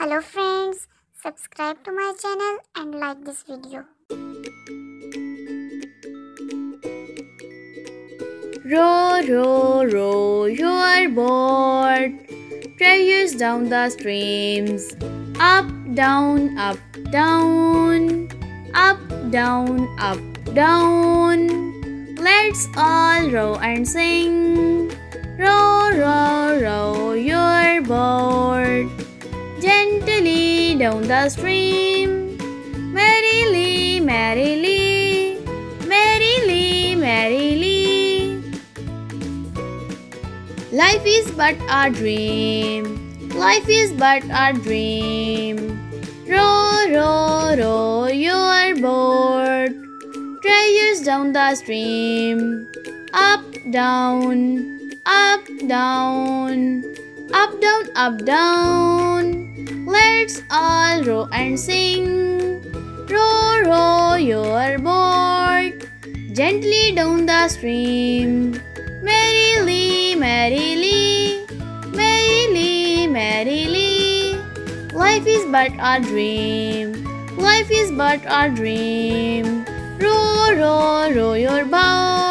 Hello friends, subscribe to my channel and like this video. Row, row, row your boat, treasures down the streams, up, down, up, down, up, down, up, down. Let's all row and sing. Gently down the stream. Merrily, merrily, merrily, merrily. Life is but a dream. Life is but a dream. Row, row, row your boat. Treasures down the stream. Up, down, up, down, up, down, up, down. Let's all row and sing. Row, row your boat gently down the stream. Merrily, merrily, merrily, merrily. Life is but a dream. Life is but a dream. Row, row, row your boat.